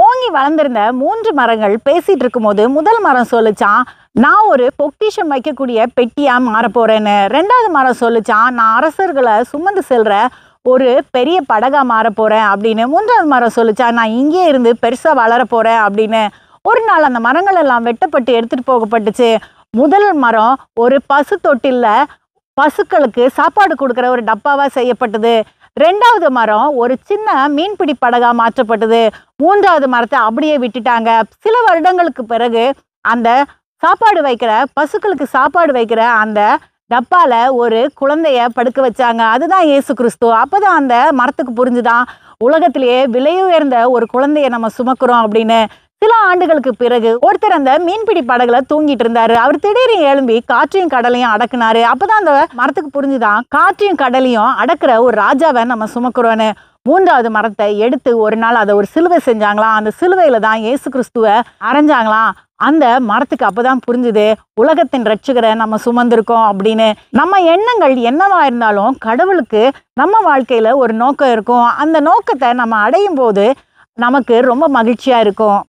ஓங்கி வளர்ந்திருந்த மூன்று மரங்கள் பேசிட்டு இருக்கும்போது முதல் மரம் சொல்லுச்சான் நான் ஒரு பொக்கிஷம் வைக்கக்கூடிய பெட்டியா மாறப்போறேன்னு. ரெண்டாவது மரம் சொல்லுச்சான் நான் அரசர்களை சுமந்து செல்ற ஒரு பெரிய படகா மாறப்போகிறேன் அப்படின்னு மூன்றாவது மரம் சொல்லிச்சான் நான் இங்கே இருந்து பெருசா வளர போறேன் அப்படின்னு ஒரு நாள் அந்த மரங்கள் எல்லாம் வெட்டப்பட்டு எடுத்துட்டு போகப்பட்டுச்சு. முதல் மரம் ஒரு பசு தொட்டில்ல பசுக்களுக்கு சாப்பாடு கொடுக்குற ஒரு டப்பாவாக செய்யப்பட்டது. ரெண்டாவது மரம் ஒரு சின்ன மீன்பிடி படகா மாற்றப்பட்டது. மூன்றாவது மரத்தை அப்படியே விட்டுட்டாங்க. சில வருடங்களுக்கு பிறகு அந்த சாப்பாடு வைக்கிற பசுக்களுக்கு சாப்பாடு வைக்கிற அந்த டப்பால ஒரு குழந்தைய படுக்க வச்சாங்க. அதுதான் இயேசு கிறிஸ்து. அப்பதான் அந்த மரத்துக்கு புரிஞ்சுதான் உலகத்திலேயே விலையுயர்ந்த ஒரு குழந்தைய நம்ம சுமக்கிறோம் அப்படின்னு சில ஆண்டுகளுக்கு பிறகு ஒருத்தர் அந்த மீன்பிடி படகுல தூங்கிட்டு இருந்தாரு. அவர் திடீர்னு எழும்பி காற்றையும் கடலையும் அடக்குனாரு. அப்பதான் அந்த மரத்துக்கு புரிஞ்சுதான் காற்றையும் கடலையும் அடக்குற ஒரு ராஜாவை நம்ம சுமக்கிறோன்னு. மூன்றாவது மரத்தை எடுத்து ஒரு நாள் அதை ஒரு சிலுவை செஞ்சாங்களாம். அந்த சிலுவையில தான் இயேசு கிறிஸ்துவ அரைஞ்சாங்களாம். அந்த மரத்துக்கு அப்பதான் புரிஞ்சுது உலகத்தின் ரட்சகரை நம்ம சுமந்திருக்கோம் அப்படின்னு. நம்ம எண்ணங்கள் என்னவா இருந்தாலும் கடவுளுக்கு நம்ம வாழ்க்கையில ஒரு நோக்கம் இருக்கும். அந்த நோக்கத்தை நம்ம அடையும் போது நமக்கு ரொம்ப மகிழ்ச்சியா இருக்கும்.